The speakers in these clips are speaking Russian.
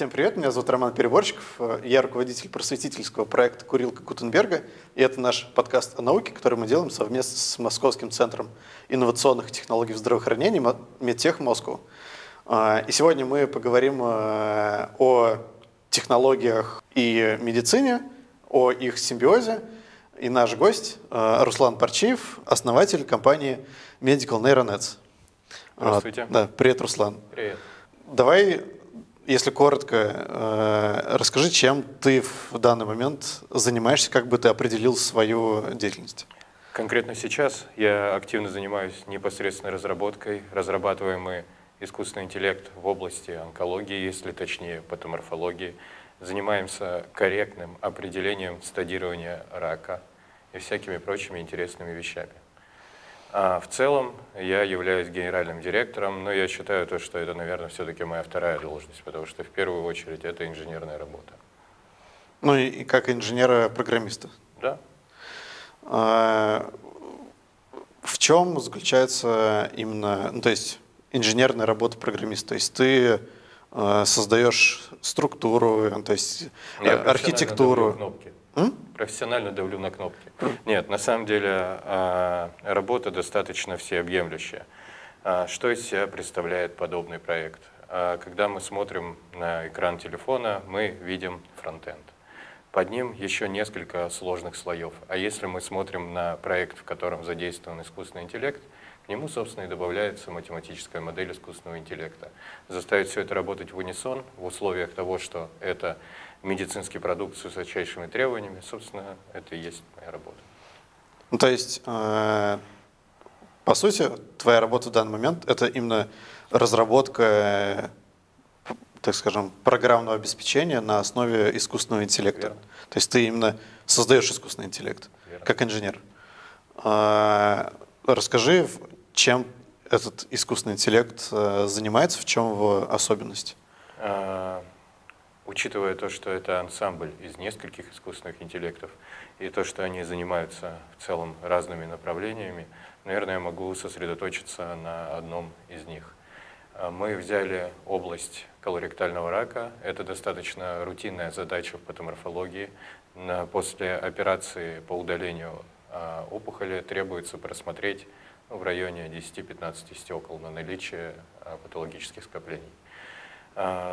Всем привет, меня зовут Роман Переборщиков, я руководитель просветительского проекта «Курилка Гутенберга», и это наш подкаст о науке, который мы делаем совместно с Московским центром инновационных технологий в здравоохранении «Медтех Москву». А, и сегодня мы поговорим э, о технологиях и медицине, о их симбиозе. И наш гость э, Руслан Парчиев, основатель компании Medical Neuronets. Здравствуйте. Да, привет, Руслан. Привет. Давай если коротко, э, расскажи, чем ты в данный момент занимаешься, как бы ты определил свою деятельность? Конкретно сейчас я активно занимаюсь непосредственно разработкой. Разрабатываем мы искусственный интеллект в области онкологии, если точнее патоморфологии. Занимаемся корректным определением стадирования рака и всякими прочими интересными вещами. А в целом я являюсь генеральным директором, но я считаю то, что это, наверное, все-таки моя вторая должность, потому что в первую очередь это инженерная работа. Ну и как инженера-программиста? Да. А, в чем заключается именно, ну, то есть инженерная работа программиста? То есть ты а, создаешь структуру, то есть я архитектуру. Кнопки. Профессионально давлю на кнопки. Нет, на самом деле а, работа достаточно всеобъемлющая. А, что из себя представляет подобный проект? А, когда мы смотрим на экран телефона, мы видим фронтенд. Под ним еще несколько сложных слоев. А если мы смотрим на проект, в котором задействован искусственный интеллект, к нему, собственно, и добавляется математическая модель искусственного интеллекта. Заставить все это работать в унисон в условиях того, что это медицинский продукт с высочайшими требованиями, собственно, это и есть моя работа. Ну, то есть, э, по сути, твоя работа в данный момент – это именно разработка, так скажем, программного обеспечения на основе искусственного интеллекта. Верно. То есть ты именно создаешь искусственный интеллект, Верно. как инженер. Э, расскажи, чем этот искусственный интеллект э, занимается, в чем его особенность? Учитывая то, что это ансамбль из нескольких искусственных интеллектов, и то, что они занимаются в целом разными направлениями, наверное, я могу сосредоточиться на одном из них. А, мы взяли область колоректального рака. Это достаточно рутинная задача в патоморфологии. После операции по удалению а, опухоли требуется просмотреть ну, в районе 10-15 стекол на наличие а, патологических скоплений.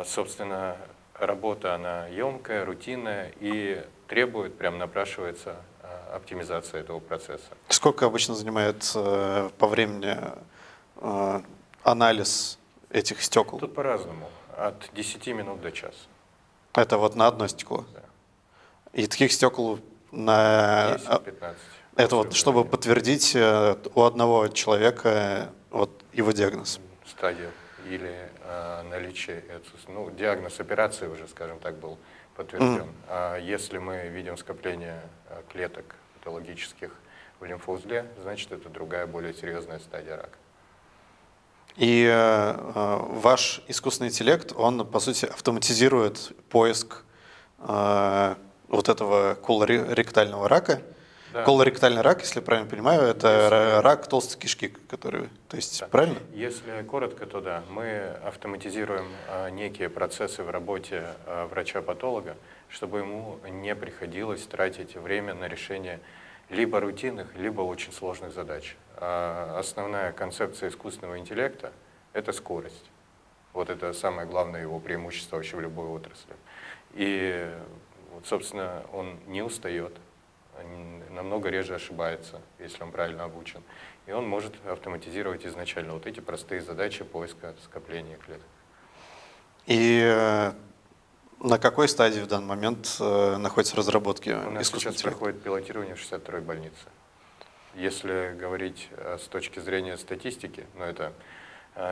Собственно, работа, она емкая, рутинная и требует, прям напрашивается а, оптимизация этого процесса. Сколько обычно занимает э, по времени э, анализ этих стекол? Тут по-разному, от 10 минут до часа. Это вот на одно стекло? Да. И таких стекол на... 10-15. Это вот, чтобы подтвердить э, у одного человека вот его диагноз. Стадия или э, наличие. Ну, диагноз операции уже, скажем так, был подтвержден. Mm. А если мы видим скопление э, клеток патологических в лимфоузле, значит, это другая, более серьезная стадия рака. И э, э ваш искусственный интеллект, он, по сути, автоматизирует поиск э, вот этого колоректального рака, да. Колоректальный рак, если я правильно понимаю, это если... рак толстой кишки, который, то есть, да. правильно? Если коротко, то да. Мы автоматизируем а, некие процессы в работе а, врача-патолога, чтобы ему не приходилось тратить время на решение либо рутинных, либо очень сложных задач. А, основная концепция искусственного интеллекта – это скорость. Вот это самое главное его преимущество вообще в любой отрасли. И, вот, собственно, он не устает, намного реже ошибается, если он правильно обучен. И он может автоматизировать изначально вот эти простые задачи поиска скопления клеток. И э, на какой стадии в данный момент э, находятся разработки? У нас сейчас проходит пилотирование в 62-й больнице. Если говорить э, с точки зрения статистики, но ну, это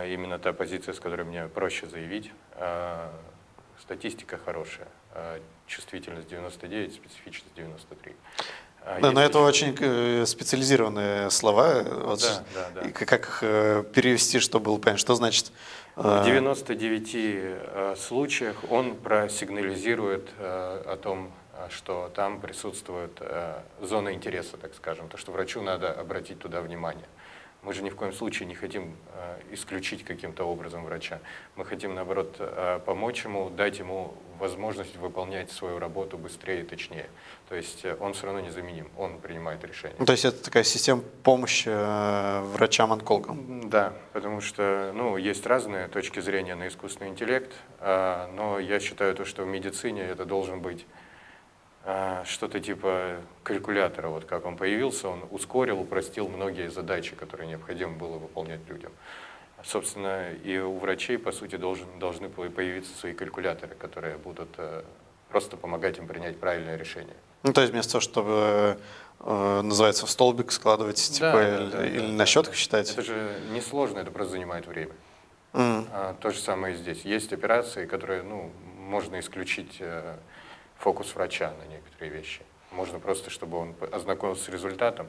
именно та позиция, с которой мне проще заявить, статистика хорошая. Чувствительность 99, специфичность 93. А да, но это очень э, специализированные слова. Вот да, да, да. Как их э, перевести, чтобы было понятно, что значит? В 99 э, случаях он просигнализирует о том, что там присутствует зона интереса, так скажем, то, что врачу надо обратить туда внимание. Мы же ни в коем случае не хотим э, исключить каким-то образом врача. Мы хотим, наоборот, э, помочь ему, дать ему возможность выполнять свою работу быстрее и точнее. То есть э, он все равно незаменим, он принимает решения. Ну, то есть это такая система помощи врачам-онкологам? Да, потому что ну, есть разные точки зрения на искусственный интеллект, но я считаю, то, что в медицине это должен быть что-то типа калькулятора, вот как он появился, он ускорил, упростил многие задачи, которые необходимо было выполнять людям. Собственно, и у врачей, по сути, должен, должны появиться свои калькуляторы, которые будут э, просто помогать им принять правильное решение. Ну, то есть вместо того, чтобы э, называется в столбик складывать, типа, да, или, да, или да, на счетах да. считать. Это же несложно, это просто занимает время. Mm. А, то же самое и здесь. Есть операции, которые, ну, можно исключить э, фокус врача на некоторые вещи. Можно просто, чтобы он ознакомился с результатом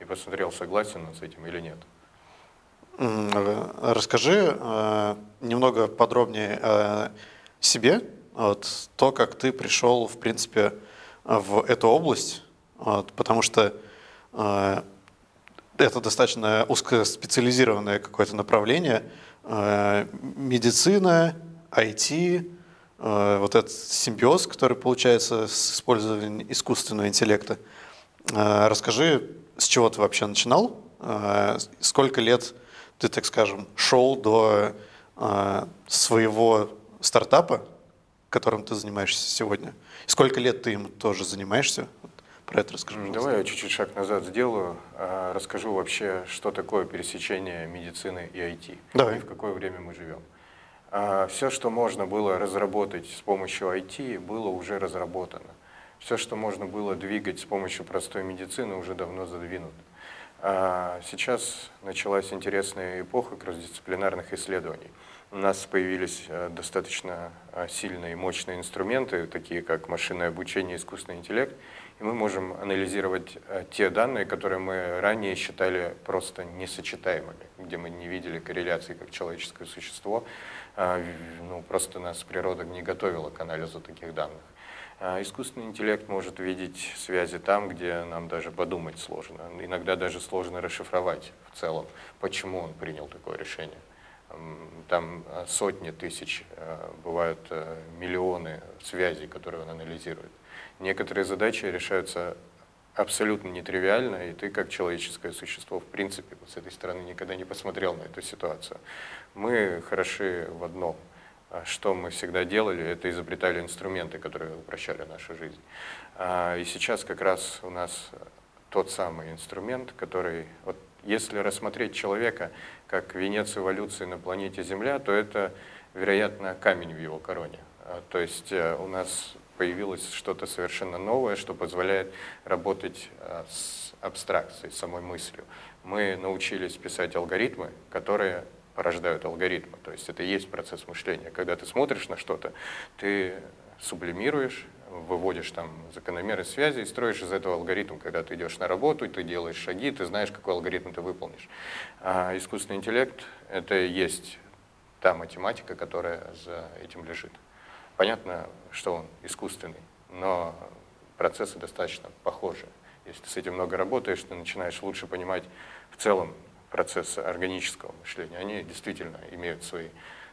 и посмотрел, согласен он с этим или нет. Расскажи э, немного подробнее о себе, вот, то, как ты пришел, в принципе, в эту область, вот, потому что э, это достаточно узкоспециализированное какое-то направление, э, медицина, IT, Э, вот этот симбиоз, который получается с использованием искусственного интеллекта. Э, расскажи, с чего ты вообще начинал? Э, сколько лет ты, так скажем, шел до своего стартапа, которым ты занимаешься сегодня? И сколько лет ты им тоже занимаешься? Про это расскажи. Давай я чуть-чуть шаг назад сделаю. Расскажу вообще, что такое пересечение медицины и IT. Давай. И в какое время мы живем. А, все, что можно было разработать с помощью IT, было уже разработано. Все, что можно было двигать с помощью простой медицины, уже давно задвинуто. А, сейчас началась интересная эпоха кросс-дисциплинарных исследований. У нас появились э, достаточно сильные и мощные инструменты, такие как машинное обучение искусственный интеллект, и мы можем анализировать те данные, которые мы ранее считали просто несочетаемыми, где мы не видели корреляции как человеческое существо, а, ну, просто нас природа не готовила к анализу таких данных. А, искусственный интеллект может видеть связи там, где нам даже подумать сложно. Иногда даже сложно расшифровать в целом, почему он принял такое решение. Там а, сотни тысяч, бывают миллионы связей, которые он анализирует. Некоторые задачи решаются абсолютно нетривиально, и ты как человеческое существо, в принципе, вот с этой стороны никогда не посмотрел на эту ситуацию. Мы хороши в одном. А что мы всегда делали, это изобретали инструменты, которые упрощали нашу жизнь. А, и сейчас как раз у нас тот самый инструмент, который, вот если рассмотреть человека как венец эволюции на планете Земля, то это, вероятно, камень в его короне. А, то есть э, у нас появилось что-то совершенно новое, что позволяет работать с абстракцией, самой мыслью. Мы научились писать алгоритмы, которые порождают алгоритмы. То есть это и есть процесс мышления. Когда ты смотришь на что-то, ты сублимируешь, выводишь там закономерные связи и строишь из этого алгоритм. Когда ты идешь на работу, ты делаешь шаги, ты знаешь, какой алгоритм ты выполнишь. А искусственный интеллект — это и есть та математика, которая за этим лежит. Понятно, что он искусственный, но процессы достаточно похожи. Если ты с этим много работаешь, ты начинаешь лучше понимать в целом процессы органического мышления, они действительно имеют свои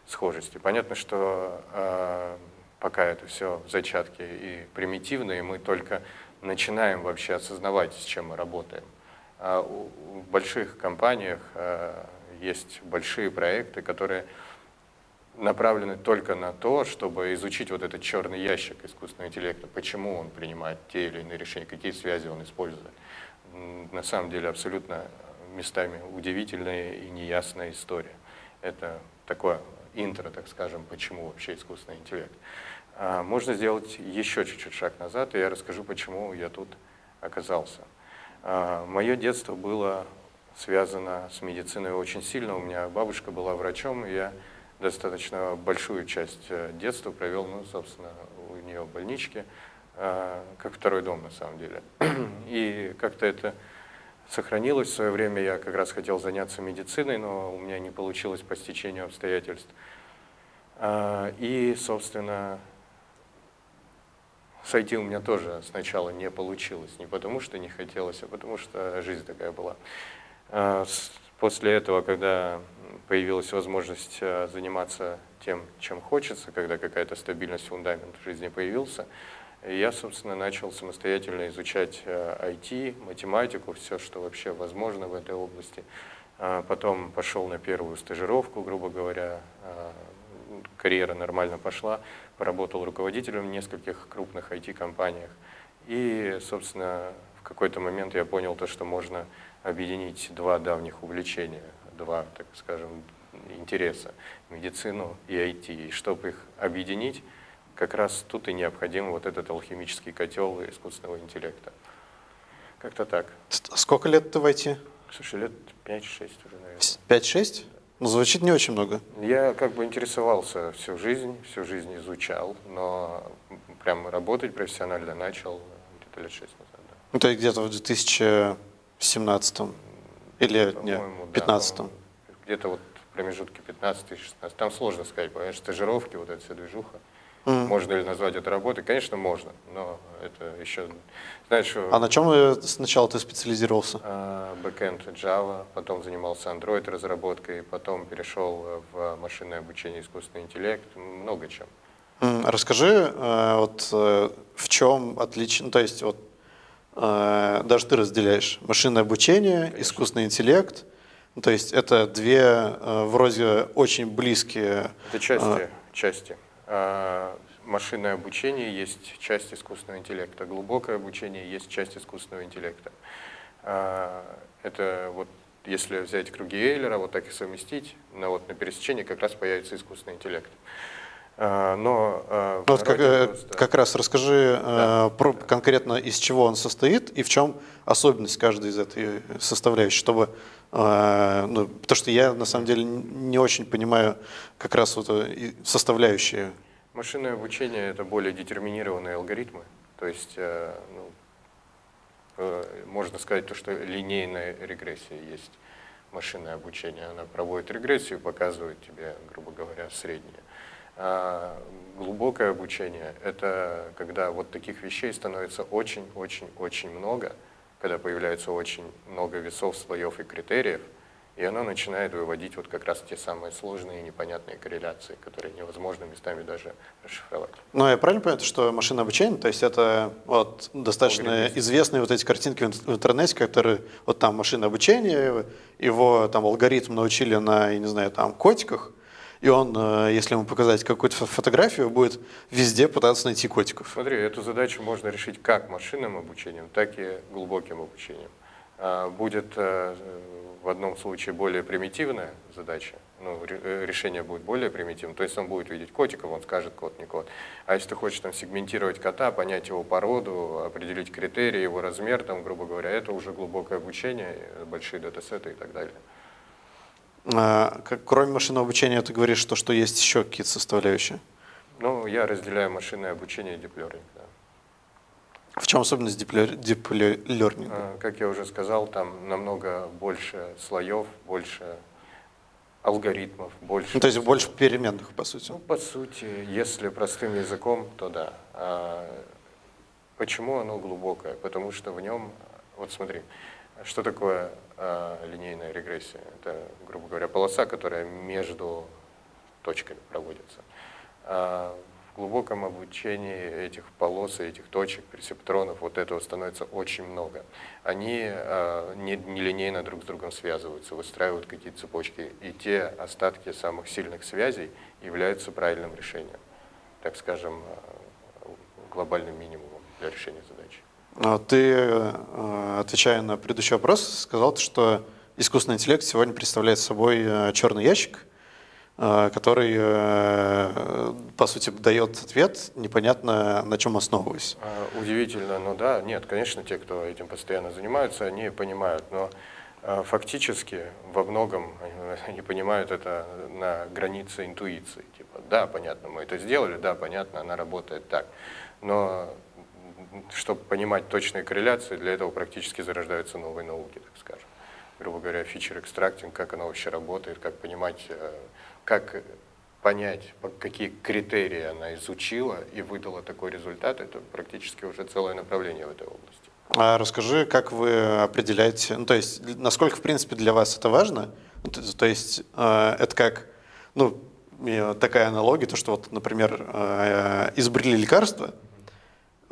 схожести. Понятно, что э, пока это все в зачатке и примитивно, и мы только начинаем вообще осознавать, с чем мы работаем. А у, в больших компаниях э, есть большие проекты, которые направлены только на то, чтобы изучить вот этот черный ящик искусственного интеллекта, почему он принимает те или иные решения, какие связи он использует. На самом деле абсолютно местами удивительная и неясная история. Это такое интро, так скажем, почему вообще искусственный интеллект. А, можно сделать еще чуть-чуть шаг назад, и я расскажу, почему я тут оказался. А, Мое детство было связано с медициной очень сильно. У меня бабушка была врачом, и я достаточно большую часть э, детства провел, ну, собственно, у нее в больничке, а, как второй дом на самом деле. И как-то это сохранилось. В свое время я как раз хотел заняться медициной, но у меня не получилось по стечению обстоятельств. А, и, собственно, сойти у меня тоже сначала не получилось. Не потому что не хотелось, а потому что жизнь такая была. После этого, когда появилась возможность э, заниматься тем, чем хочется, когда какая-то стабильность, фундамент в жизни появился, я, собственно, начал самостоятельно изучать IT, э, математику, все, что вообще возможно в этой области. А потом пошел на первую стажировку, грубо говоря, а, карьера нормально пошла, поработал руководителем в нескольких крупных IT-компаниях. И, собственно, в какой-то момент я понял то, что можно объединить два давних увлечения, два, так скажем, интереса, медицину и IT. И чтобы их объединить, как раз тут и необходим вот этот алхимический котел искусственного интеллекта. Как-то так. Сколько лет ты в IT? Слушай, лет 5-6 уже, наверное. 5-6? Ну, звучит не очень много. Я как бы интересовался всю жизнь, всю жизнь изучал, но прям работать профессионально начал где-то лет 6 назад. Да. Ну, то есть где-то в 2017 или нет, 15 да, Где-то вот в промежутке 15 и 16. Там сложно сказать, потому что стажировки, вот эта вся движуха. Mm. Можно ли назвать это работой? Конечно, можно, но это еще... Знаешь, а на чем сначала ты специализировался? Бэкэнд Java, потом занимался Android разработкой, потом перешел в машинное обучение, искусственный интеллект, много чем. Mm. Расскажи, э, вот э, в чем отличие, ну, то есть вот даже ты разделяешь машинное обучение, Конечно. искусственный интеллект, то есть это две вроде очень близкие... Это части, части. А, машинное обучение есть часть искусственного интеллекта, глубокое обучение есть часть искусственного интеллекта. А, это вот если взять круги Эйлера, вот так и совместить, на, вот, на пересечении как раз появится искусственный интеллект. А, но вот как, э, просто... как раз расскажи да. про, конкретно из чего он состоит и в чем особенность каждой из этой составляющей, чтобы ну, потому что я на самом деле не очень понимаю как раз вот э, составляющие. Машинное обучение это более детерминированные алгоритмы, то есть э, ну, э, можно сказать то, что линейная регрессия есть машинное обучение. Она проводит регрессию, показывает тебе, грубо говоря, среднее. А глубокое обучение – это когда вот таких вещей становится очень-очень-очень много – когда появляется очень много весов, слоев и критериев, и оно начинает выводить вот как раз те самые сложные и непонятные корреляции, которые невозможно местами даже расшифровать. Ну, я правильно понимаю, что машинное обучение, то есть это вот достаточно известные вот эти картинки в интернете, которые вот там машинное обучение, его там алгоритм научили на, я не знаю, там котиках, и он, э, если ему показать какую-то фотографию, будет везде пытаться найти котиков. Смотри, эту задачу можно решить как машинным обучением, так и глубоким обучением. А, будет э, в одном случае более примитивная задача, ну, э, решение будет более примитивным, то есть он будет видеть котиков, он скажет кот, не кот. А если ты хочешь там сегментировать кота, понять его породу, определить критерии, его размер, там, грубо говоря, это уже глубокое обучение, большие датасеты и так далее. А, кроме машинного обучения, ты говоришь, что, что есть еще какие-то составляющие? Ну, я разделяю машинное обучение и learning. Да. В чем особенность learning? А, как я уже сказал, там намного больше слоев, больше алгоритмов, больше... Ну, то есть больше переменных, по сути? Ну, по сути, если простым языком, то да. А почему оно глубокое? Потому что в нем, вот смотри, что такое э, линейная регрессия? Это, грубо говоря, полоса, которая между точками проводится. А в глубоком обучении этих полос и этих точек, персептронов, вот этого становится очень много. Они э, не, нелинейно друг с другом связываются, выстраивают какие-то цепочки, и те остатки самых сильных связей являются правильным решением, так скажем, глобальным минимумом для решения задачи. А ты, э, отвечая на предыдущий вопрос, сказал, что искусственный интеллект сегодня представляет собой э, черный ящик, э, который, по сути, дает ответ, непонятно на чем основываясь. А, удивительно, но да, нет, конечно, те, кто этим постоянно занимаются, они понимают, но фактически во многом они понимают это на границе интуиции. Типа, да, понятно, мы это сделали, да, понятно, она работает так. Но чтобы понимать точные корреляции, для этого практически зарождаются новые науки, так скажем. Грубо говоря, фичер экстрактинг, как оно вообще работает, как понимать, э, как понять, какие критерии она изучила и выдала такой результат, это практически уже целое направление в этой области. А расскажи, как вы определяете, ну, то есть, насколько, в принципе, для вас это важно? То, то есть, э, это как, ну, такая аналогия, то, что вот, например, э, изобрели лекарство,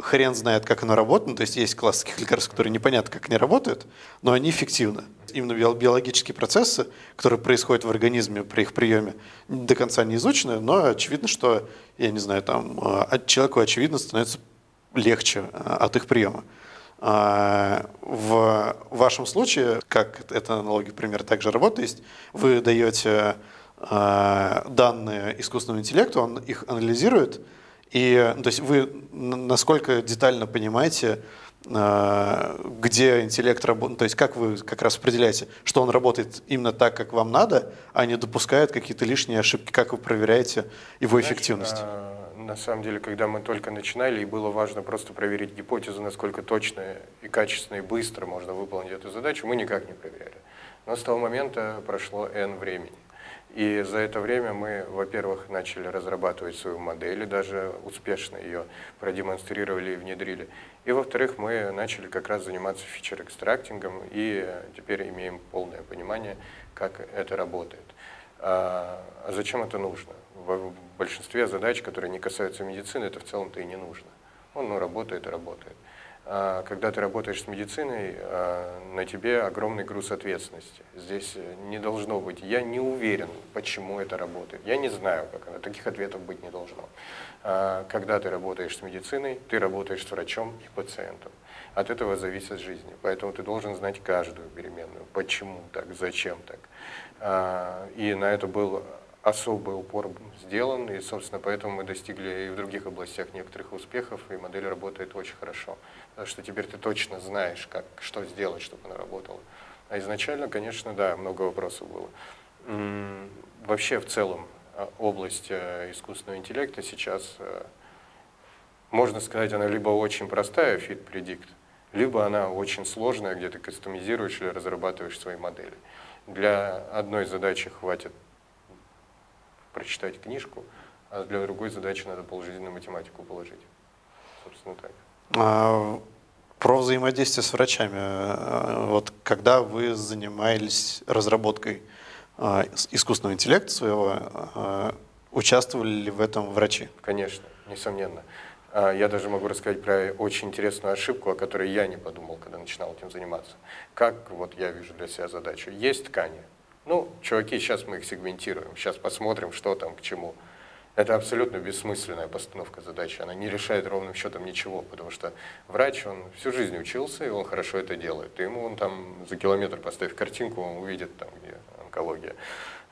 хрен знает, как оно работает, ну, то есть есть класс таких лекарств, которые непонятно, как они работают, но они эффективны. Именно биологические процессы, которые происходят в организме при их приеме, до конца не изучены, но очевидно, что, я не знаю, там, э, человеку очевидно становится легче от их приема. А, в вашем случае, как эта аналогия, пример, также работает, есть вы даете а, данные искусственному интеллекту, он их анализирует, и ну, то есть вы насколько детально понимаете, а, где интеллект работает, то есть как вы как раз определяете, что он работает именно так, как вам надо, а не допускает какие-то лишние ошибки, как вы проверяете его эффективность? Знаешь, на самом деле, когда мы только начинали, и было важно просто проверить гипотезу, насколько точно и качественно и быстро можно выполнить эту задачу, мы никак не проверяли. Но с того момента прошло N времени. И за это время мы, во-первых, начали разрабатывать свою модель, и даже успешно ее продемонстрировали и внедрили. И, во-вторых, мы начали как раз заниматься фичер-экстрактингом, и теперь имеем полное понимание, как это работает. А, а зачем это нужно? В большинстве задач, которые не касаются медицины, это в целом-то и не нужно. Он ну, работает и работает. А когда ты работаешь с медициной, а, на тебе огромный груз ответственности. Здесь не должно быть. Я не уверен, почему это работает. Я не знаю, как оно. Таких ответов быть не должно. А когда ты работаешь с медициной, ты работаешь с врачом и пациентом. От этого зависит жизнь. Поэтому ты должен знать каждую переменную. Почему так, зачем так. И на это был особый упор сделан, и, собственно, поэтому мы достигли и в других областях некоторых успехов, и модель работает очень хорошо. Потому что теперь ты точно знаешь, как, что сделать, чтобы она работала. А изначально, конечно, да, много вопросов было. Вообще, в целом, а, область э, искусственного интеллекта сейчас, э, можно сказать, она либо очень простая, fit predict, либо она очень сложная, где ты кастомизируешь или разрабатываешь свои модели. Для одной задачи хватит прочитать книжку, а для другой задачи надо положить на математику положить. Собственно так. А, про взаимодействие с врачами. А, вот когда вы занимались разработкой а, искусственного интеллекта своего, а, участвовали ли в этом врачи? Конечно, несомненно. Я даже могу рассказать про очень интересную ошибку, о которой я не подумал, когда начинал этим заниматься. Как вот я вижу для себя задачу. Есть ткани. Ну, чуваки, сейчас мы их сегментируем, сейчас посмотрим, что там к чему. Это абсолютно бессмысленная постановка задачи. Она не решает ровным счетом ничего, потому что врач, он всю жизнь учился, и он хорошо это делает. И ему он там за километр поставив картинку, он увидит там, где онкология.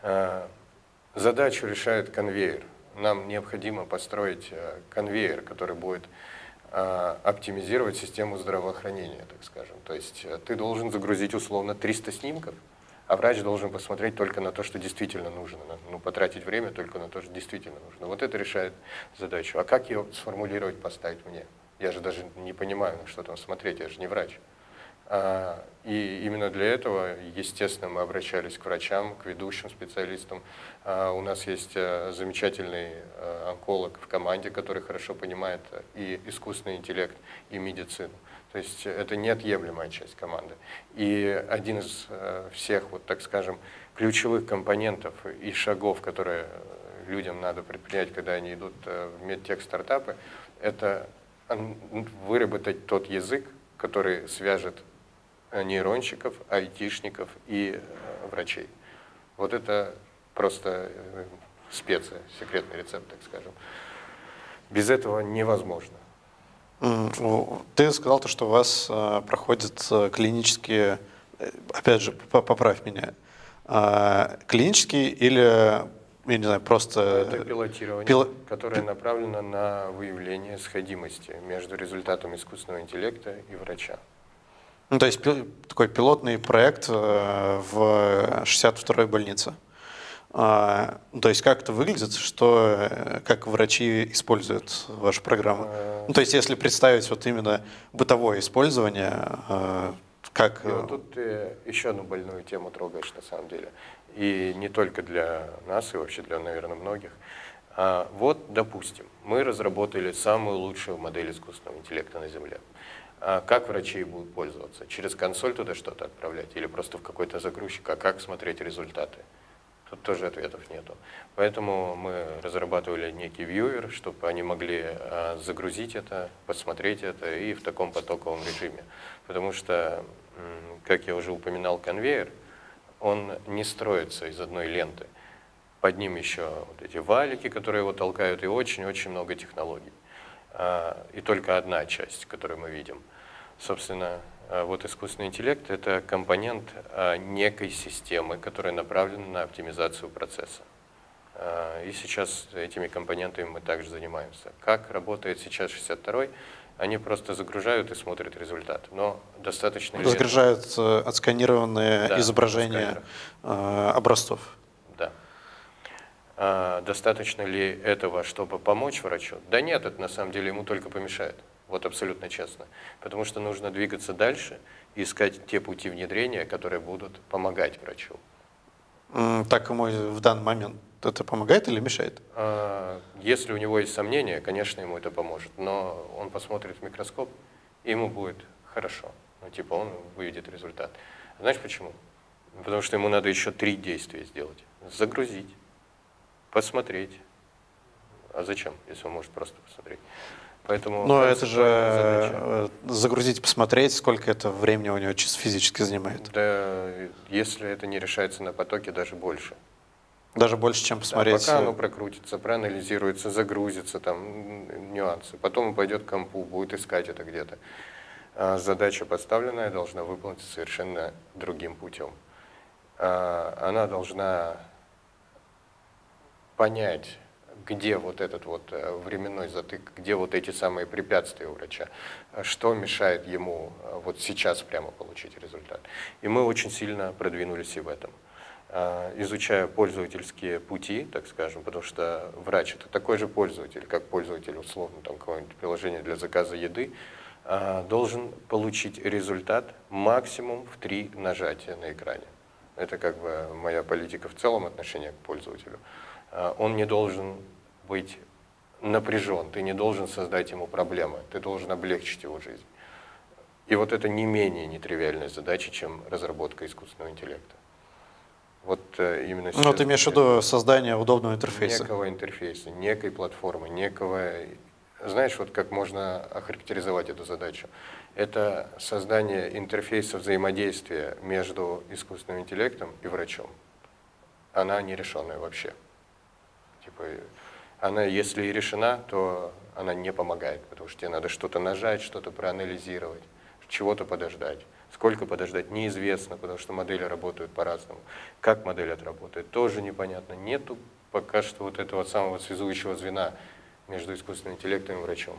А, задачу решает конвейер нам необходимо построить э, конвейер, который будет э, оптимизировать систему здравоохранения, так скажем. То есть э, ты должен загрузить условно 300 снимков, а врач должен посмотреть только на то, что действительно нужно, ну, потратить время только на то, что действительно нужно. Вот это решает задачу. А как ее сформулировать, поставить мне? Я же даже не понимаю, что там смотреть, я же не врач. А, и именно для этого, естественно, мы обращались к врачам, к ведущим специалистам. А, у нас есть э, замечательный э, онколог в команде, который хорошо понимает и искусственный интеллект, и медицину. То есть это неотъемлемая часть команды. И один из э, всех, вот так скажем, ключевых компонентов и шагов, которые людям надо предпринять, когда они идут в медтех-стартапы, это выработать тот язык, который свяжет нейронщиков, айтишников и э, врачей. Вот это просто э, специя, секретный рецепт, так скажем. Без этого невозможно. Ты сказал, то, что у вас э, проходят клинические, опять же, поправь меня, клинические или, я не знаю, просто... Это пилотирование, Пил... которое направлено на выявление сходимости между результатом искусственного интеллекта и врача. Ну, то есть такой пилотный проект э, в 62-й больнице. А, то есть как это выглядит, что, э, как врачи используют вашу программу? Ну, то есть если представить вот именно бытовое использование, э, как... И вот тут ты еще одну больную тему трогаешь на самом деле. И не только для нас, и вообще для, наверное, многих. А, вот, допустим, мы разработали самую лучшую модель искусственного интеллекта на Земле. А как врачи будут пользоваться? Через консоль туда что-то отправлять или просто в какой-то загрузчик? А как смотреть результаты? Тут тоже ответов нету. Поэтому мы разрабатывали некий вьюер, чтобы они могли а, загрузить это, посмотреть это и в таком потоковом режиме. Потому что, как я уже упоминал, конвейер, он не строится из одной ленты. Под ним еще вот эти валики, которые его толкают, и очень-очень много технологий. А, и только одна часть, которую мы видим. Собственно, вот искусственный интеллект – это компонент а, некой системы, которая направлена на оптимизацию процесса. И сейчас этими компонентами мы также занимаемся. Как работает сейчас 62-й? Они просто загружают и смотрят результат. Но достаточно Загружают э, отсканированные да, изображения образцов. А, достаточно ли этого, чтобы помочь врачу? Да нет, это на самом деле ему только помешает. Вот абсолютно честно. Потому что нужно двигаться дальше и искать те пути внедрения, которые будут помогать врачу. Так ему в данный момент это помогает или мешает? А, если у него есть сомнения, конечно, ему это поможет. Но он посмотрит в микроскоп, и ему будет хорошо. Ну, типа он выведет результат. Знаешь почему? Потому что ему надо еще три действия сделать. Загрузить, посмотреть. А зачем, если он может просто посмотреть? Поэтому Но это же задача. Э, загрузить, посмотреть, сколько это времени у него чисто физически занимает. Да, если это не решается на потоке, даже больше. Даже больше, чем посмотреть. Да, пока оно прокрутится, проанализируется, загрузится, там нюансы. Потом он пойдет к компу, будет искать это где-то. А задача подставленная должна выполниться совершенно другим путем. А она должна понять, где вот этот вот э, временной затык, где вот эти самые препятствия у врача, что мешает ему э, вот сейчас прямо получить результат. И мы очень сильно продвинулись и в этом э, изучая пользовательские пути, так скажем, потому что врач это такой же пользователь, как пользователь условно там какого-нибудь приложения для заказа еды, должен получить результат максимум в три нажатия на экране. Это как бы моя политика в целом отношения к пользователю. А, он не должен быть напряжен, ты не должен создать ему проблемы, ты должен облегчить его жизнь. И вот это не менее нетривиальная задача, чем разработка искусственного интеллекта. Вот э, именно Ну, ты имеешь в виду создание удобного интерфейса? Некого интерфейса, некой платформы, некого... Знаешь, вот как можно охарактеризовать эту задачу? Это создание интерфейса взаимодействия между искусственным интеллектом и врачом. Она нерешенная вообще. Типа, она, если и решена, то она не помогает, потому что тебе надо что-то нажать, что-то проанализировать, чего-то подождать. Сколько подождать, неизвестно, потому что модели работают по-разному. Как модель отработает, тоже непонятно. Нету пока что вот этого самого связующего звена между искусственным интеллектом и врачом.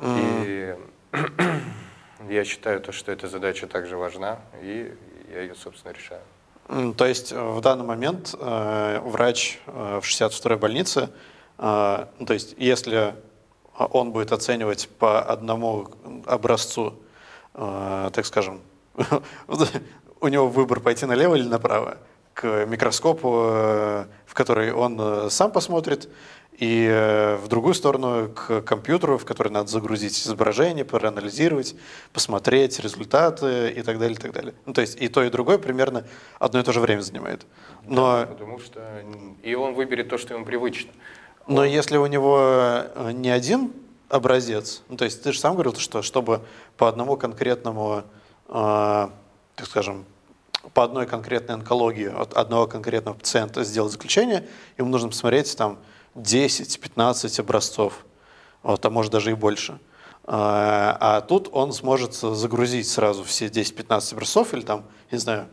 И я считаю, то, что эта задача также важна, и я ее, собственно, решаю. То есть э, в данный момент э, врач э, в 62-й больнице, э, то есть если он будет оценивать по одному образцу, э, так скажем, у него выбор пойти налево или направо, к микроскопу, э, в который он э, сам посмотрит, и э, в другую сторону к компьютеру, в который надо загрузить изображение, проанализировать, посмотреть результаты и так далее, и так далее. Ну, то есть и то, и другое примерно одно и то же время занимает. Но... Да, потому что и он выберет то, что ему привычно. Но он... если у него э, не один образец, ну, то есть ты же сам говорил, что чтобы по одному конкретному, э, так скажем, по одной конкретной онкологии от одного конкретного пациента сделать заключение, ему нужно посмотреть там 10-15 образцов, вот, а может даже и больше. А, а тут он сможет загрузить сразу все 10-15 образцов или там, не знаю,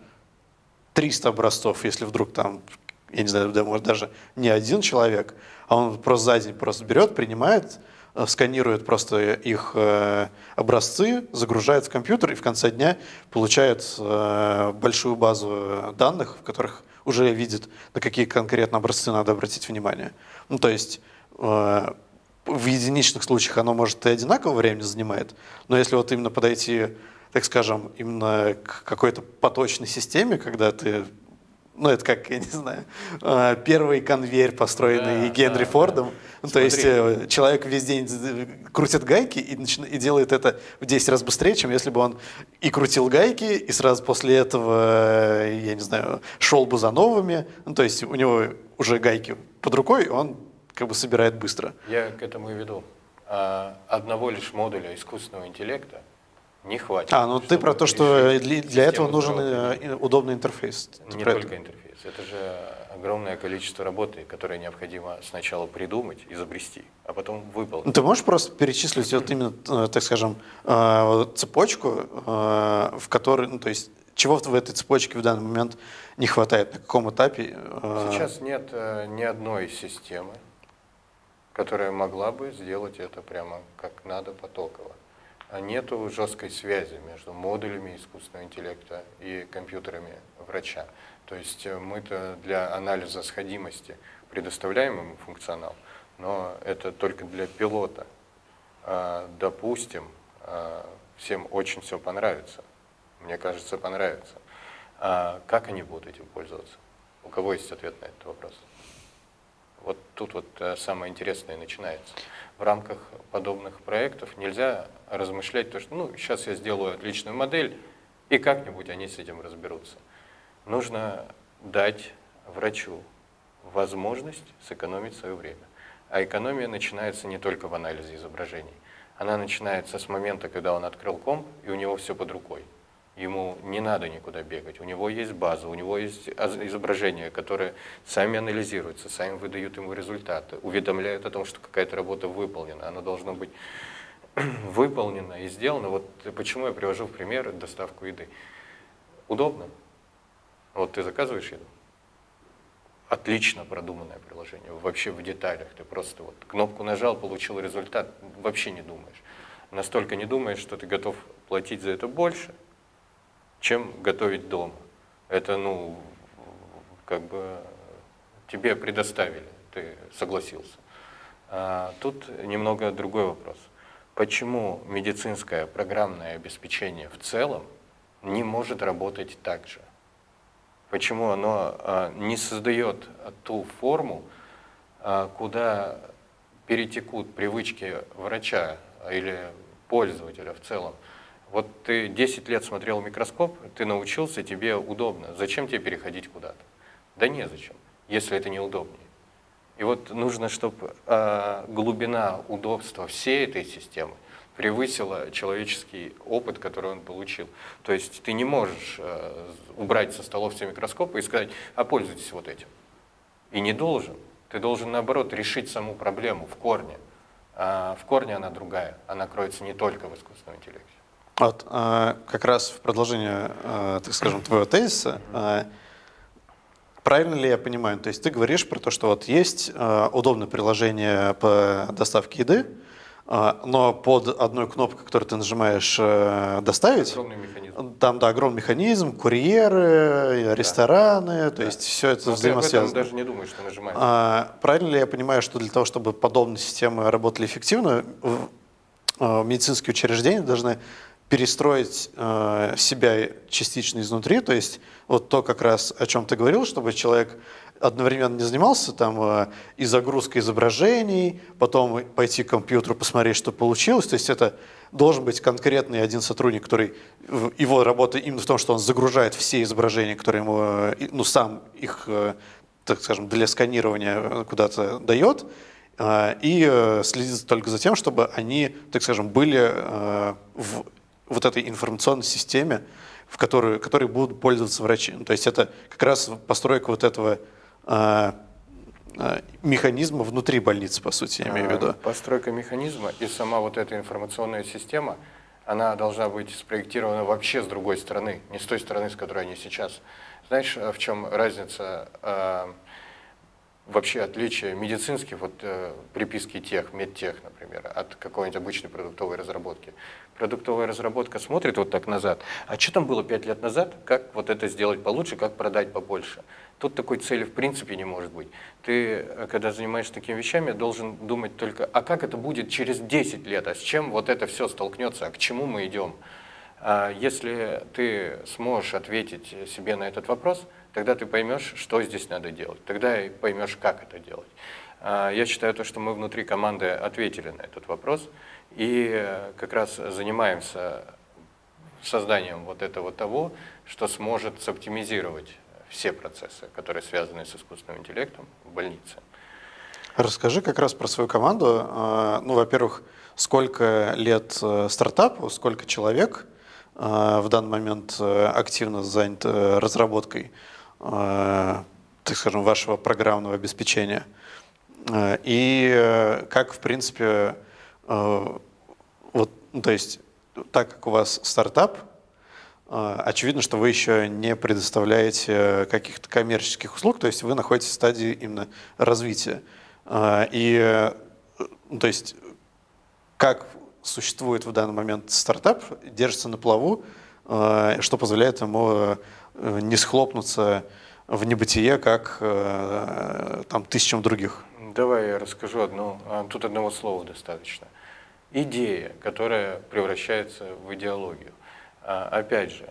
300 образцов, если вдруг там, я не знаю, может даже не один человек, а он просто за день просто берет, принимает, э, сканирует просто их э, образцы, загружает в компьютер и в конце дня получает э, большую базу данных, в которых уже видит, на какие конкретно образцы надо обратить внимание. Ну, то есть э, в единичных случаях оно может и одинаково времени занимает, но если вот именно подойти, так скажем, именно к какой-то поточной системе, когда ты ну, это как, я не знаю, э, первый конвейер, построенный да, Генри да, Фордом. Да. То есть э, человек весь день крутит гайки и, и делает это в 10 раз быстрее, чем если бы он и крутил гайки, и сразу после этого, я не знаю, шел бы за новыми. Ну, то есть у него уже гайки под рукой, он как бы собирает быстро. Я к этому и веду. А, одного лишь модуля искусственного интеллекта не хватит. А, ну ты про то, что для, этого нужен э, удобный интерфейс. Не только это? интерфейс. Это же огромное количество работы, которое необходимо сначала придумать, изобрести, а потом выполнить. Ну, ты можешь просто перечислить вот именно, э, так скажем, э, цепочку, в которой, ну, то есть чего в этой цепочке в данный момент не хватает, на каком этапе? Сейчас нет ни одной системы, которая могла бы сделать это прямо как надо потоково. А нету жесткой связи между модулями искусственного интеллекта и компьютерами врача. То есть э, мы-то для анализа сходимости предоставляем ему функционал, но это только для пилота. А, допустим, а, всем очень все понравится. Мне кажется, понравится. А как они будут этим пользоваться? У кого есть ответ на этот вопрос? Вот тут вот э, самое интересное начинается. В рамках подобных проектов нельзя размышлять, то, что ну, сейчас я сделаю отличную модель, и как-нибудь они с этим разберутся. Нужно дать врачу возможность сэкономить свое время. А экономия начинается не только в анализе изображений. Она начинается с момента, когда он открыл комп, и у него все под рукой. Ему не надо никуда бегать. У него есть база, у него есть изображения, которые сами анализируются, сами выдают ему результаты, уведомляют о том, что какая-то работа выполнена. Она должна быть выполнена и сделана. Вот почему я привожу в пример доставку еды. Удобно. Вот ты заказываешь еду. Отлично продуманное приложение, вообще в деталях. Ты просто вот кнопку нажал, получил результат, вообще не думаешь. Настолько не думаешь, что ты готов платить за это больше – чем готовить дома. Это, ну, как бы тебе предоставили, ты согласился. А тут немного другой вопрос. Почему медицинское программное обеспечение в целом не может работать так же? Почему оно а, не создает ту форму, а, куда перетекут привычки врача или пользователя в целом, вот ты 10 лет смотрел микроскоп, ты научился, тебе удобно. Зачем тебе переходить куда-то? Да незачем, если это неудобнее. И вот нужно, чтобы э, глубина удобства всей этой системы превысила человеческий опыт, который он получил. То есть ты не можешь э, убрать со столов все микроскопы и сказать, а пользуйтесь вот этим. И не должен. Ты должен, наоборот, решить саму проблему в корне. А в корне она другая. Она кроется не только в искусственном интеллекте. Вот, а, как раз в продолжение, а, так скажем, твоего тезиса, а, правильно ли я понимаю, то есть ты говоришь про то, что вот есть удобное приложение по доставке еды, но под одной кнопкой, которую ты нажимаешь «Доставить», там, да, огромный механизм, курьеры, да. рестораны, то да. есть все это но взаимосвязано. Ты даже не думаешь, что нажимаешь. правильно ли я понимаю, что для того, чтобы подобные системы работали эффективно, медицинские учреждения должны перестроить э, себя частично изнутри, то есть вот то как раз, о чем ты говорил, чтобы человек одновременно не занимался там э, и загрузкой изображений, потом пойти к компьютеру посмотреть, что получилось, то есть это должен быть конкретный один сотрудник, который его работа именно в том, что он загружает все изображения, которые ему, э, ну сам их, э, так скажем, для сканирования куда-то дает, э, и следит только за тем, чтобы они, так скажем, были в вот этой информационной системе, в которую, которой будут пользоваться врачи. То есть это как раз постройка вот этого э, э, механизма внутри больницы, по сути, я имею в виду. Постройка механизма и сама вот эта информационная система, она должна быть спроектирована вообще с другой стороны, не с той стороны, с которой они сейчас. Знаешь, в чем разница, э, вообще отличие медицинских, вот э, приписки тех, медтех, например, от какой-нибудь обычной продуктовой разработки? Продуктовая разработка смотрит вот так назад, а что там было пять лет назад, как вот это сделать получше, как продать побольше. Тут такой цели в принципе не может быть. Ты, когда занимаешься такими вещами, должен думать только, а как это будет через 10 лет, а с чем вот это все столкнется, а к чему мы идем. А если ты сможешь ответить себе на этот вопрос, тогда ты поймешь, что здесь надо делать, тогда и поймешь, как это делать. А, я считаю, то, что мы внутри команды ответили на этот вопрос и э, как раз занимаемся созданием вот этого того, что сможет соптимизировать все процессы, которые связаны с искусственным интеллектом в больнице. Расскажи как раз про свою команду. А, ну, во-первых, сколько лет э, стартапу, сколько человек а, в данный момент э, активно занят разработкой, так скажем, вашего программного обеспечения. И как, в принципе, вот, ну, то есть, так как у вас стартап, а, очевидно, что вы еще не предоставляете каких-то коммерческих услуг, то есть вы находитесь в стадии именно развития. А, и, э, то есть, как существует в данный момент стартап, держится на плаву, а, что позволяет ему э, не схлопнуться в небытие, как э, там тысячам других. Давай я расскажу одно. Тут одного слова достаточно. Идея, которая превращается в идеологию. А, опять же,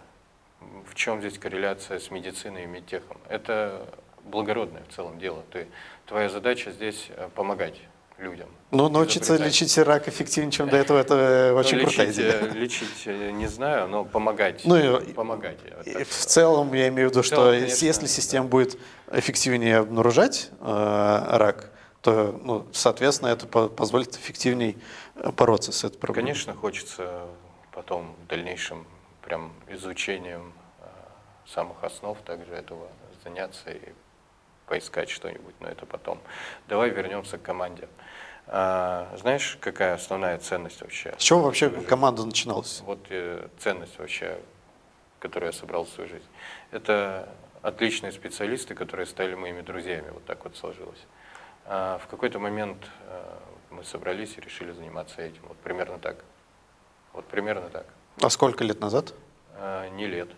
в чем здесь корреляция с медициной и медтехом? Это благородное в целом дело. Ты, твоя задача здесь э, помогать людям. Ну, научиться лечить рак эффективнее, чем до этого, это э, ну, очень ну, крутая идея. Э, лечить не знаю, но помогать. Ну, помогать. И, в целом, я имею в виду, что целом, конечно, если система да. будет эффективнее обнаружать э, рак, то, ну, соответственно, это позволит эффективнее бороться с этой проблемой. Конечно, хочется потом в дальнейшем прям изучением э, самых основ также этого заняться и поискать что-нибудь, но это потом. Давай вернемся к команде. А, знаешь, какая основная ценность вообще? С чего вообще команда начиналась? Вот э, ценность вообще, которую я собрал в свою жизнь. Это отличные специалисты, которые стали моими друзьями, вот так вот сложилось. А в какой-то момент э, мы собрались и решили заниматься этим, вот примерно так. Вот примерно так. А сколько лет назад? А, не лет.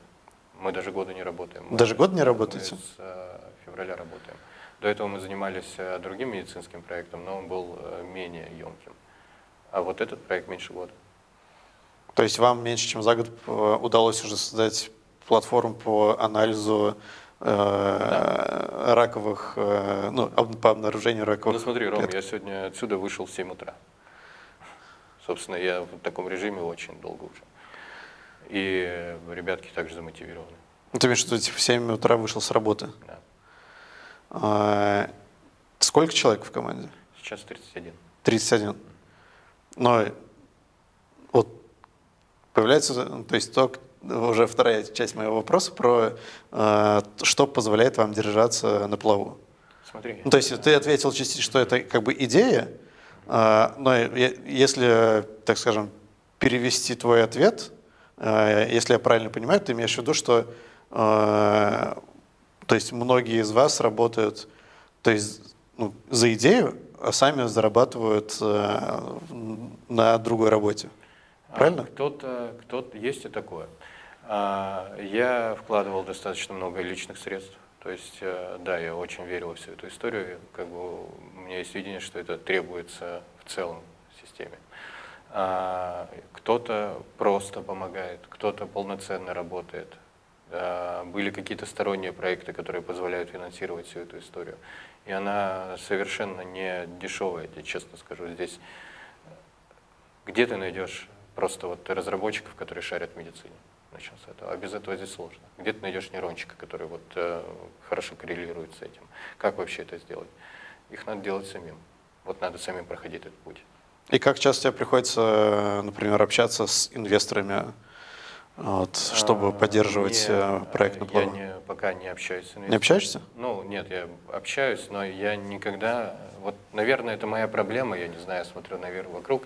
Мы даже года не работаем. Мы даже год не работаете? Мы с а, февраля работаем. До этого мы занимались а, другим медицинским проектом, но он был менее емким. А вот этот проект меньше года. То есть вам меньше, чем за год удалось уже создать платформу по анализу э, да. раковых, э, ну, по обнаружению раковых Ну смотри, Ром, я сегодня отсюда вышел в 7 утра. Собственно, я в таком режиме очень долго уже. И ребятки также замотивированы. Ну, ты имеешь в виду, типа, в 7 утра вышел с работы? Да. А, сколько человек в команде? Сейчас 31. 31. Но вот появляется, то есть то, уже вторая часть моего вопроса про э, что позволяет вам держаться на плаву. Смотри. Ну, то есть ты ответил частично, что это как бы идея, а, но если, так скажем, перевести твой ответ, а, если я правильно понимаю, ты имеешь в виду, что а, то есть многие из вас работают то есть, ну, за идею, а сами зарабатывают на другой работе. Правильно? Кто-то, кто-то есть и такое. Я вкладывал достаточно много личных средств то есть, э, да, я очень верил в всю эту историю, как бы у меня есть видение, что это требуется в целом системе. А, кто-то просто помогает, кто-то полноценно работает. А, были какие-то сторонние проекты, которые позволяют финансировать всю эту историю. И она совершенно не дешевая, я честно скажу. Здесь где ты найдешь просто вот разработчиков, которые шарят в медицине? Начнем с этого. А без этого здесь сложно. Где ты найдешь нейрончика, который вот э, хорошо коррелирует с этим? Как вообще это сделать? Их надо делать самим. Вот надо самим проходить этот путь. И как часто тебе приходится, например, общаться с инвесторами, вот, чтобы а, поддерживать не, э, проект на плаву? Я не, пока не общаюсь с инвесторами. Не общаешься? Ну, нет, я общаюсь, но я никогда... Вот, наверное, это моя проблема, я не знаю, смотрю наверх вокруг,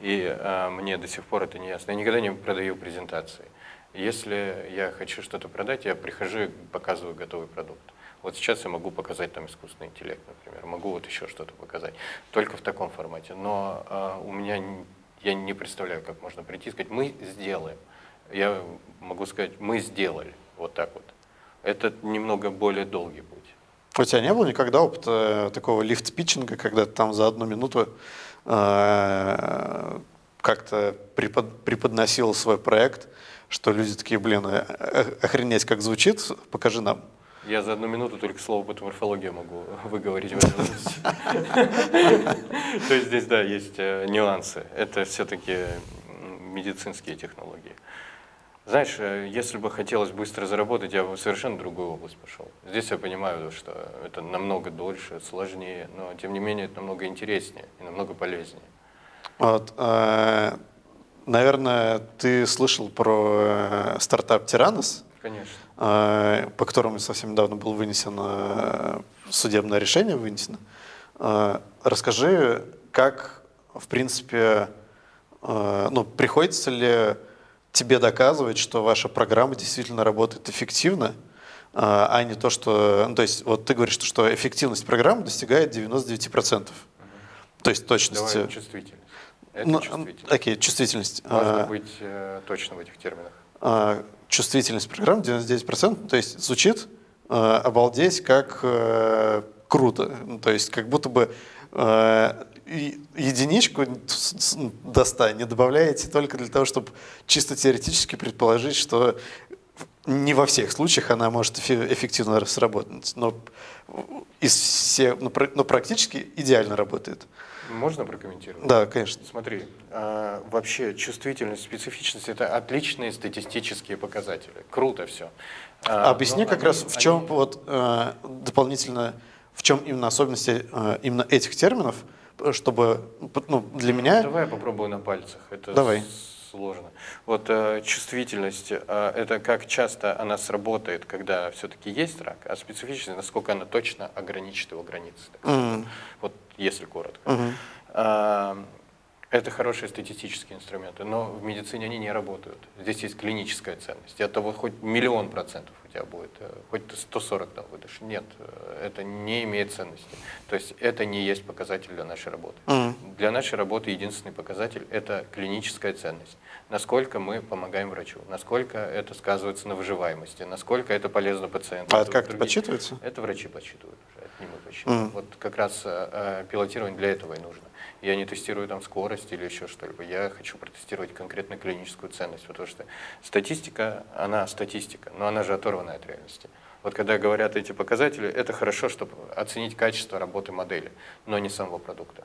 и а, мне до сих пор это не ясно. Я никогда не продаю презентации. Если я хочу что-то продать, я прихожу и показываю готовый продукт. Вот сейчас я могу показать там искусственный интеллект, например, могу вот еще что-то показать, только в таком формате. Но э, у меня, я не представляю, как можно прийти и сказать, мы сделаем. Я могу сказать, мы сделали, вот так вот. Это немного более долгий путь. У тебя не было никогда опыта э, такого лифт-питчинга, когда ты там за одну минуту э, как-то препод, преподносил свой проект, что люди такие, блин, э, э, охренеть, как звучит, покажи нам. Я за одну минуту только слово патоморфология могу выговорить То есть здесь, да, есть э, нюансы. Это все-таки медицинские технологии. Знаешь, если бы хотелось быстро заработать, я бы в совершенно другую область пошел. Здесь я понимаю, что это намного дольше, сложнее, но тем не менее это намного интереснее и намного полезнее. Вот, наверное, ты слышал про стартап Тиранос? Конечно. Э, по которому совсем недавно было вынесено судебное решение вынесено. Э, расскажи, как, в принципе, э, ну, приходится ли тебе доказывать, что ваша программа действительно работает эффективно, а не то, что... Ну, то есть вот ты говоришь, что эффективность программы достигает 99%. То есть точность... Давай чувствительность. Это ну, чувствительность. Окей, чувствительность. Важно быть э, точно в этих терминах чувствительность программы 99%, то есть звучит э, обалдеть как э, круто. Ну, то есть как будто бы э, единичку до 100 не добавляете только для того, чтобы чисто теоретически предположить, что не во всех случаях она может эффективно сработать, но из всех, но практически идеально работает. Можно прокомментировать? Да, конечно. Смотри, а, вообще чувствительность, специфичность – это отличные статистические показатели. Круто все. А, Объясни как они, раз, в чем они... вот э, дополнительно, в чем именно особенности э, именно этих терминов, чтобы ну, для меня… Давай я попробую на пальцах. Это Давай сложно. Вот э, чувствительность, это как часто она сработает, когда все-таки есть рак, а специфичность, насколько она точно ограничит его границы. Mm. Вот если коротко. Э, это хорошие статистические инструменты, но в медицине они не работают. Здесь есть клиническая ценность. Это вот хоть миллион процентов у тебя будет, э, хоть ты 140 там выдашь. Нет, э, это не имеет ценности. То есть это не есть показатель для нашей работы. Mm. Для нашей работы единственный показатель – это клиническая ценность. Насколько мы помогаем врачу, насколько это сказывается на выживаемости, насколько это полезно пациенту. А это как-то подсчитывается? Это врачи подсчитывают уже, это не мы подсчитываем. Mm. Вот как раз э, пилотирование для этого и нужно. Я не тестирую там скорость или еще что-либо. Я хочу протестировать конкретно клиническую ценность, потому что статистика, она статистика, но она же оторвана от реальности. Вот когда говорят эти показатели, это хорошо, чтобы оценить качество работы модели, но не самого продукта.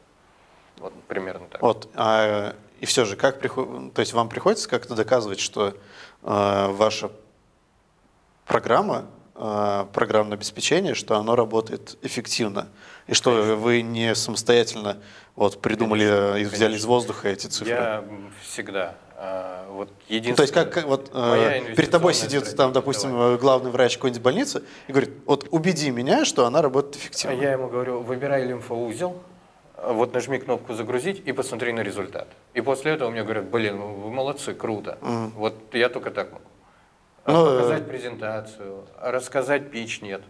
Вот примерно так. Вот, а, и все же, как приход... то есть вам приходится как-то доказывать, что э, ваша программа, э, программное обеспечение, что оно работает эффективно, и что Конечно. вы не самостоятельно вот придумали конечно, и взяли конечно. из воздуха эти цифры? Я всегда. А, вот ну, то есть как вот э, перед тобой сидит там, допустим, давай. главный врач какой-нибудь больницы и говорит, вот убеди меня, что она работает эффективно. А я ему говорю, выбирай лимфоузел, вот нажми кнопку загрузить и посмотри на результат. И после этого мне говорят, блин, вы молодцы, круто. Mm. Вот я только так могу. А ну, показать э... презентацию, рассказать пич нет.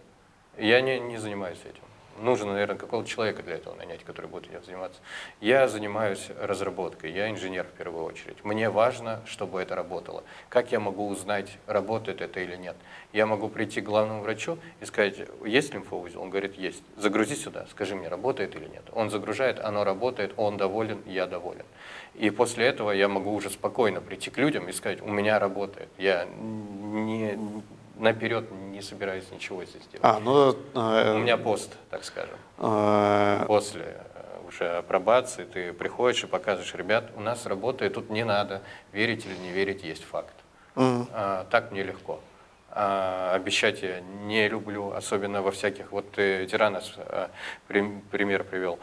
Я не, не занимаюсь этим нужно, наверное, какого-то человека для этого нанять, который будет этим заниматься. Я занимаюсь разработкой, я инженер в первую очередь. Мне важно, чтобы это работало. Как я могу узнать, работает это или нет? Я могу прийти к главному врачу и сказать, есть лимфоузел? Он говорит, есть. Загрузи сюда, скажи мне, работает или нет. Он загружает, оно работает, он доволен, я доволен. И после этого я могу уже спокойно прийти к людям и сказать, у меня работает. Я не, наперед не собираюсь ничего здесь делать. А, ну, э, У меня пост, так скажем. Э, После э, уже апробации ты приходишь и показываешь, ребят, у нас работает, тут не надо, верить или не верить, есть факт. Mm. А, так мне легко. А, обещать я не люблю, особенно во всяких, вот ты Тиранос а, пример привел.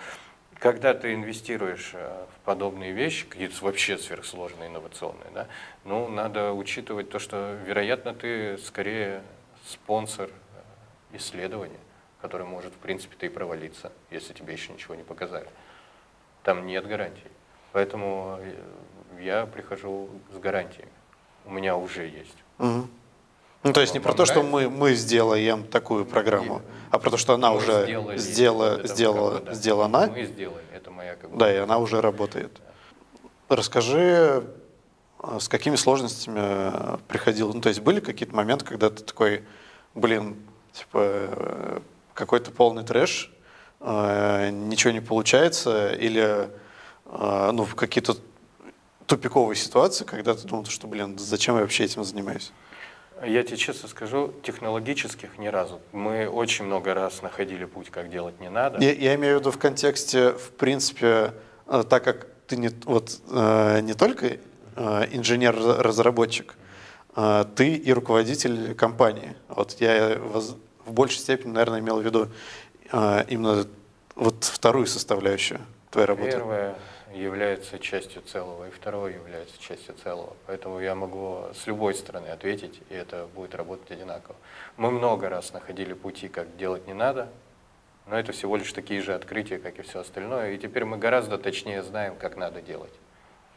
Когда ты инвестируешь э, в подобные вещи, какие-то вообще сверхсложные, инновационные, да, ну, надо учитывать то, что, вероятно, ты скорее спонсор э, исследования, которое может, в принципе-то и провалиться, если тебе еще ничего не показали. Там нет гарантий. Поэтому э, я прихожу с гарантиями. У меня уже есть. Угу. Ну, то есть не про то, что мы, мы сделаем такую программу, а про то, что она уже сделали, сделала, сделала, как бы, да. сделана. Мы сделали, это моя как бы, Да, и она уже работает. Расскажи, а, с какими сложностями приходил? Ну, то есть были какие-то моменты, когда ты такой, блин, типа, какой-то полный трэш, а, ничего не получается, или ну, какие-то тупиковые ситуации, когда ты думал, что, блин, зачем я вообще этим занимаюсь? Я тебе честно скажу, технологических ни разу. Мы очень много раз находили путь, как делать не надо. Я, я имею в виду в контексте, в принципе, э, так как ты не, вот, э, не только э, инженер-разработчик, ты и руководитель компании. Вот я в большей степени, наверное, имел в виду именно вот вторую составляющую твоей работы. Первое является частью целого, и второе является частью целого. Поэтому я могу с любой стороны ответить, и это будет работать одинаково. Мы много раз находили пути, как делать не надо, но это всего лишь такие же открытия, как и все остальное. И теперь мы гораздо точнее знаем, как надо делать.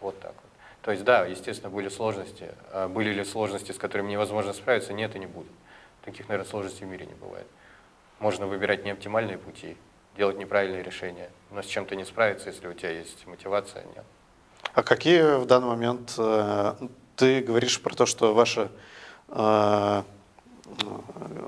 Вот так вот. То есть, да, естественно, были сложности. А были ли сложности, с которыми невозможно справиться? Нет и не будет. Таких, наверное, сложностей в мире не бывает. Можно выбирать неоптимальные пути, делать неправильные решения, но с чем-то не справиться, если у тебя есть мотивация, нет. А какие в данный момент, э, ты говоришь про то, что ваша э,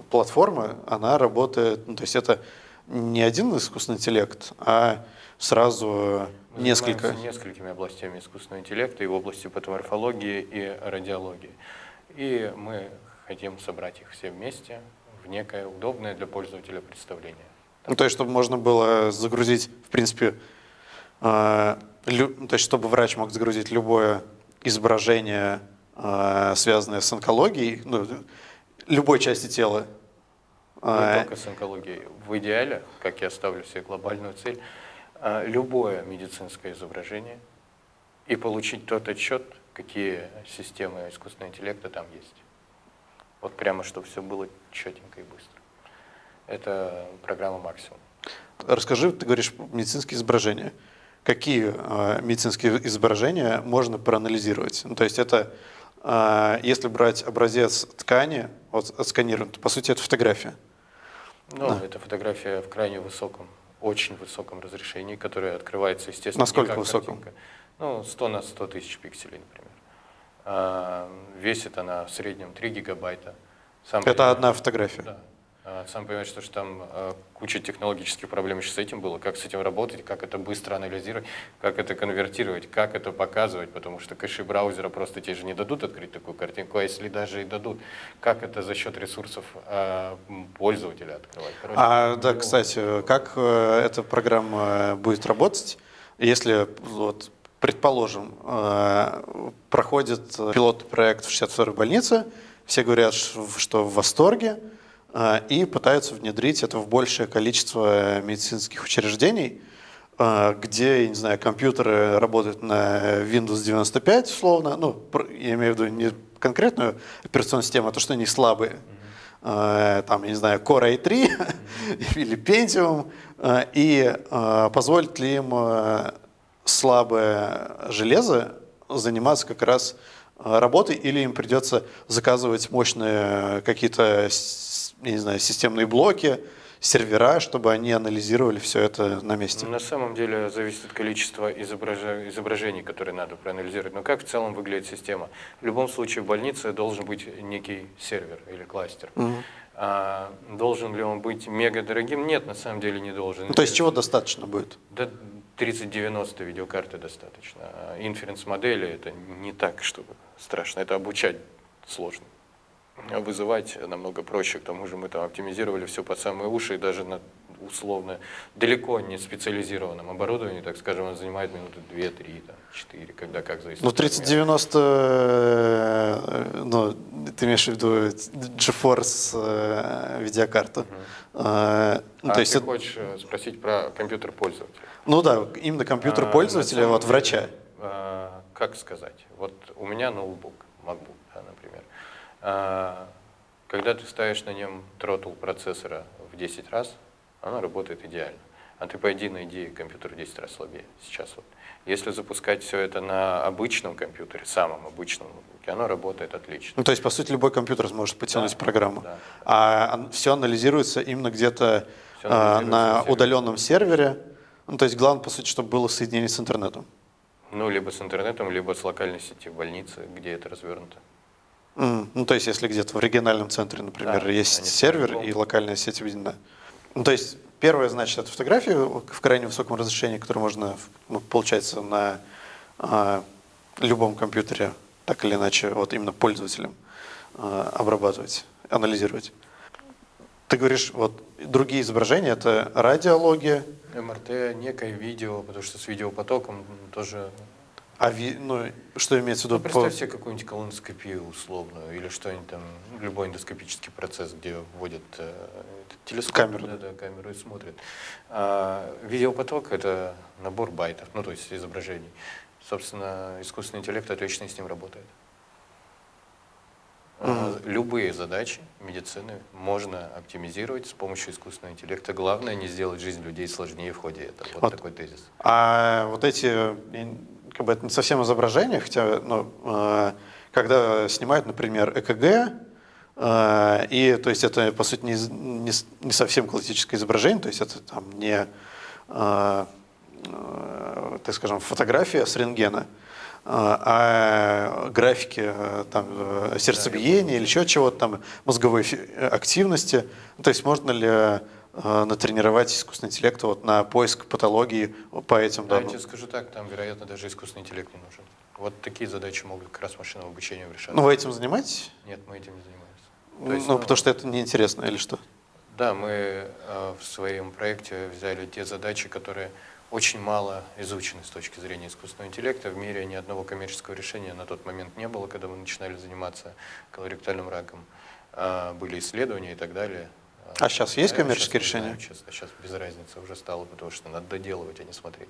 платформа, она работает, ну, то есть это не один искусственный интеллект, а сразу Мы несколько. несколькими областями искусственного интеллекта и в области патоморфологии и радиологии. И мы хотим собрать их все вместе в некое удобное для пользователя представление. Ну, то есть, чтобы можно было загрузить, в принципе, э, лю, то есть, чтобы врач мог загрузить любое изображение, э, связанное с онкологией, ну, любой части тела. Не э, только с онкологией. В идеале, как я ставлю себе глобальную цель, э, любое медицинское изображение и получить тот отчет, какие системы искусственного интеллекта там есть. Вот прямо, чтобы все было четенько и быстро. Это программа «Максимум». Расскажи, ты говоришь медицинские изображения. Какие э, медицинские изображения можно проанализировать? Ну, то есть это, э, если брать образец ткани, вот отсканирован, то по сути это фотография. Ну, да. это фотография в крайне высоком, очень высоком разрешении, которая открывается, естественно, Насколько высоком? Картинка. Ну, 100 на 100 тысяч пикселей, например. А, весит она в среднем 3 гигабайта. Сам это одна фотография? Да. А, сам понимаешь, что, что там а, куча технологических проблем еще с этим было, как с этим работать, как это быстро анализировать, как это конвертировать, как это показывать, потому что кэши браузера просто тебе же не дадут открыть такую картинку, а если даже и дадут, как это за счет ресурсов а, пользователя открывать. Короче, а, да, кстати, как э, эта программа будет работать, если вот предположим, э, проходит пилотный проект в 62-й больнице, все говорят, что в восторге, и пытаются внедрить это в большее количество медицинских учреждений, а, где, я не знаю, компьютеры работают на Windows 95 условно, ну, я имею в виду не конкретную операционную систему, а то, что они слабые. Mm-hmm. Там, я не знаю, Core i3 mm-hmm. или Pentium, и позволит ли им слабое железо заниматься как раз работой, или им придется заказывать мощные какие-то я не знаю, системные блоки, сервера, чтобы они анализировали все это на месте? На самом деле зависит от количества изображений, которые надо проанализировать. Но как в целом выглядит система? В любом случае в больнице должен быть некий сервер или кластер. Угу. А, должен ли он быть мега дорогим? Нет, на самом деле не должен. Ну, то есть чего достаточно будет? Да, 3090 видеокарты достаточно. Инференс-модели это не так, чтобы страшно. Это обучать сложно вызывать намного проще. К тому же мы там оптимизировали все под самые уши, и даже на условно далеко не специализированном оборудовании, так скажем, он занимает минуты 2-3, 4, когда как зависит. Ну, 3090, э, ну, ты имеешь в виду GeForce э, видеокарту. Угу. А, ну, а то есть ты это... хочешь спросить про компьютер пользователя? Ну да, именно компьютер а, пользователя, вот деле, врача. А, как сказать? Вот у меня ноутбук, MacBook. А, когда ты ставишь на нем тротл процессора в 10 раз, оно работает идеально. А ты пойди найди компьютер в 10 раз слабее. Сейчас вот. Если запускать все это на обычном компьютере, самом обычном оно работает отлично. Ну, то есть, по сути, любой компьютер сможет потянуть да, программу. Да, А все анализируется именно где-то а, на удаленном сервере. Ну, то есть, главное, по сути, чтобы было соединение с интернетом. Ну, либо с интернетом, либо с локальной сети в больнице, где это развернуто. Mm, ну, то есть, если где-то в региональном центре, например, да, есть сервер и локальная сеть объединена. Ну, то есть, первое, значит, это фотографии в крайне высоком разрешении, которые можно, ну, получается, на а, любом компьютере, так или иначе, вот именно пользователям э, обрабатывать, анализировать. Ты говоришь, вот другие изображения это радиология. МРТ, некое видео, потому что с видеопотоком тоже а ви, ну, что имеется в виду? Ну, представь себе какую-нибудь колоноскопию условную или что-нибудь там, любой эндоскопический процесс, где вводят э, телескоп, камеру. Да, да, камеру и смотрят. А, видеопоток — это набор байтов, ну, то есть изображений. Собственно, искусственный интеллект отлично с ним работает. Mm-hmm. Любые задачи медицины можно оптимизировать с помощью искусственного интеллекта. Главное не сделать жизнь людей сложнее в ходе этого. Вот, вот такой тезис. А вот эти как бы это не совсем изображение, хотя, ну, э, когда снимают, например, ЭКГ, э, и, то есть, это, по сути, не, не, не совсем классическое изображение, то есть, это там не, э, э, так скажем, фотография с рентгена, э, а графики э, там, э, сердцебиения да, или еще чего-то там, мозговой активности. То есть можно ли Э, натренировать искусственный интеллект вот на поиск патологии по этим данным? Я тебе скажу так, там, вероятно, даже искусственный интеллект не нужен. Вот такие задачи могут как раз машинным обучением решать. Ну, вы этим занимаетесь? Нет, мы этим не занимаемся. То есть, ну, ну, потому что это неинтересно или что? Да, мы э, в своем проекте взяли те задачи, которые очень мало изучены с точки зрения искусственного интеллекта. В мире ни одного коммерческого решения на тот момент не было, когда мы начинали заниматься колоректальным раком. Э, были исследования и так далее. А сейчас есть коммерческие сейчас решения? Знаю, честно, сейчас без разницы уже стало, потому что надо доделывать, а не смотреть.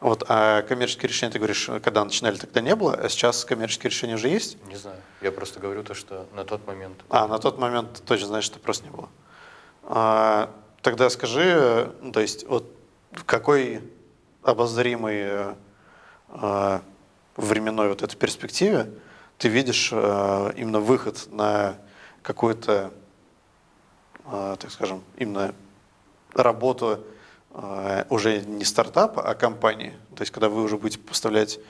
Вот, а коммерческие решения, ты говоришь, когда начинали, тогда не было, а сейчас коммерческие решения уже есть? Не знаю. Я просто говорю то, что на тот момент. А, на тот момент точно знаешь, что просто не было. А, тогда скажи, то есть, вот какой обозримой а, временной вот этой перспективе ты видишь а, именно выход на какую-то так скажем, именно работу а, уже не стартапа, а компании. То есть, когда вы уже будете поставлять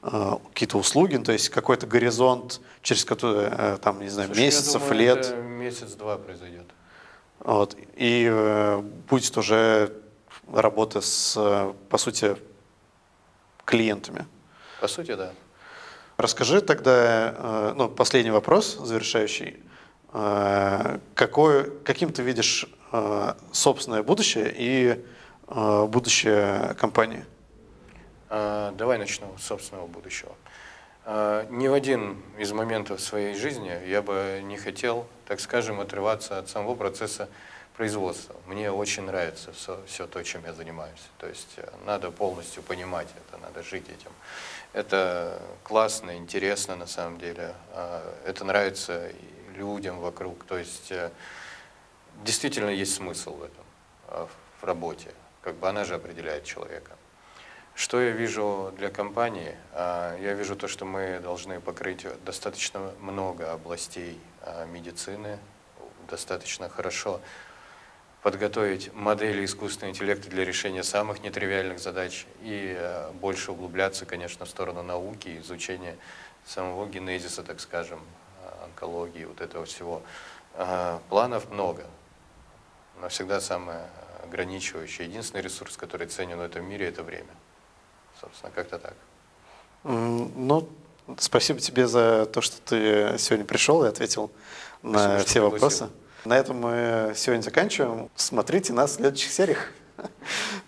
а, какие-то услуги, то есть какой-то горизонт, через который, там, не знаю, Слушай, месяцев, думаю, лет. Месяц-два произойдет. Вот. И э, будет уже работа с, по сути, клиентами. По сути, да. Расскажи тогда, э, ну, последний вопрос, завершающий. Э, какое, каким ты видишь э, собственное будущее и э, будущее компании? Давай начну с собственного будущего. Ни в один из моментов своей жизни я бы не хотел, так скажем, отрываться от самого процесса производства. Мне очень нравится все, все то, чем я занимаюсь. То есть надо полностью понимать это, надо жить этим. Это классно, интересно на самом деле. Это нравится людям вокруг. То есть э, действительно есть смысл в этом, э, в работе. Как бы она же определяет человека. Что я вижу для компании? Э, я вижу то, что мы должны покрыть достаточно много областей медицины, достаточно хорошо подготовить модели искусственного интеллекта для решения самых нетривиальных задач и больше углубляться, конечно, в сторону науки, изучения самого генезиса, так скажем, онкологии, вот этого всего. Планов много, но всегда самое ограничивающее. Единственный ресурс, который ценен в этом мире, это время. Собственно, как-то так. Ну, спасибо тебе за то, что ты сегодня пришел и ответил спасибо, на все вопросы. На этом мы сегодня заканчиваем. Смотрите нас в следующих сериях.